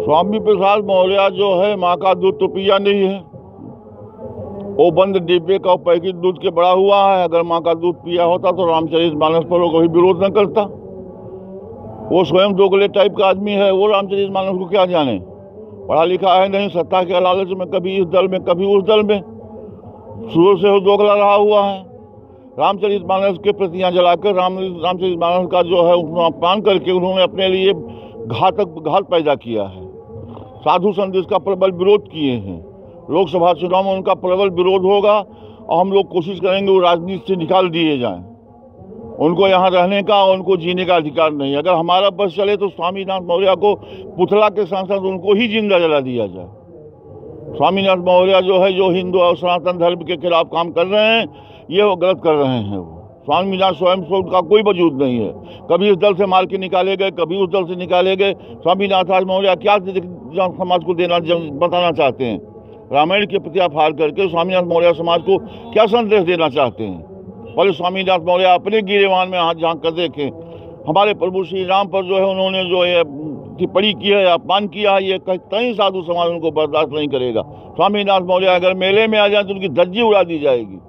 स्वामी प्रसाद मौर्य जो है, माँ का दूध तो पिया नहीं है। वो बंद डिब्बे का पैकेट दूध के बड़ा हुआ है। अगर माँ का दूध पिया होता तो रामचरित मानस पर वो कभी विरोध न करता। वो स्वयं दोगले टाइप का आदमी है, वो रामचरित मानस को क्या जाने? पढ़ा लिखा है नहीं, सत्ता के लालच में कभी इस दल में, कभी उस दल में। शुरू से दोगला रहा हुआ है। रामचरित मानस के प्रतियाँ जलाकर राम, रामचरित मानस का जो है अपमान करके उन्होंने अपने लिए घातक, घात पैदा किया है। साधु संत इसका प्रबल विरोध किए हैं। लोकसभा चुनाव में उनका प्रबल विरोध होगा और हम लोग कोशिश करेंगे वो राजनीति से निकाल दिए जाएँ। उनको यहाँ रहने का उनको जीने का अधिकार नहीं। अगर हमारा बस चले तो स्वामीनाथ मौर्य को पुतला के साथ साथ उनको ही ज़िंदा जला दिया जाए। स्वामीनाथ मौर्य जो है, जो हिंदू और सनातन धर्म के खिलाफ काम कर रहे हैं, ये वो गलत कर रहे हैं वो। स्वामीनाथ स्वयं से उनका कोई वजूद नहीं है। कभी इस दल से मार के निकाले गए, कभी उस दल से निकाले गए। स्वामीनाथ आज मौर्य, क्या समाज को देना बताना चाहते हैं? रामायण के प्रति फार करके स्वामीनाथ मौर्य समाज को क्या संदेश देना चाहते हैं? पहले स्वामीनाथ मौर्य, अपने गिरेवान में हाथ झाँक कर देखें। हमारे प्रभु श्री राम पर जो है, उन्होंने जो है, टिप्पणी की है, अपमान किया है, ये कहीं साधु समाज उनको बर्दाश्त नहीं करेगा। स्वामीनाथ मौर्य, अगर मेले में आ जाए तो उनकी धज्जी उड़ा दी जाएगी।